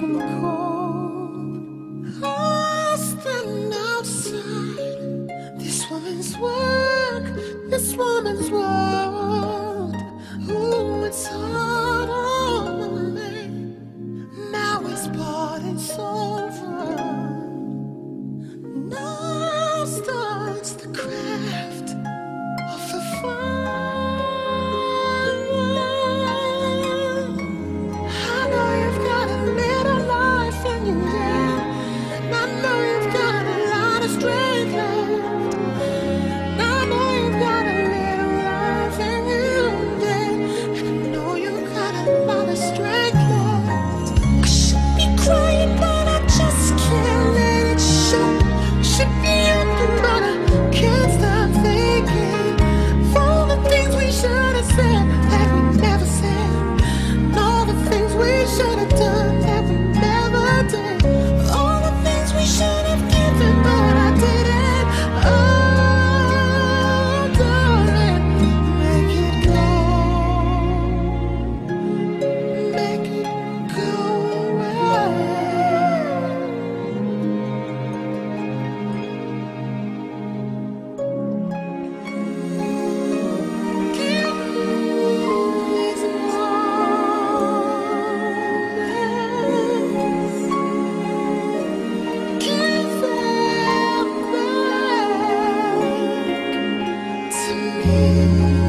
cold I stand outside this woman's work, this woman's world. Ooh, it's hard. To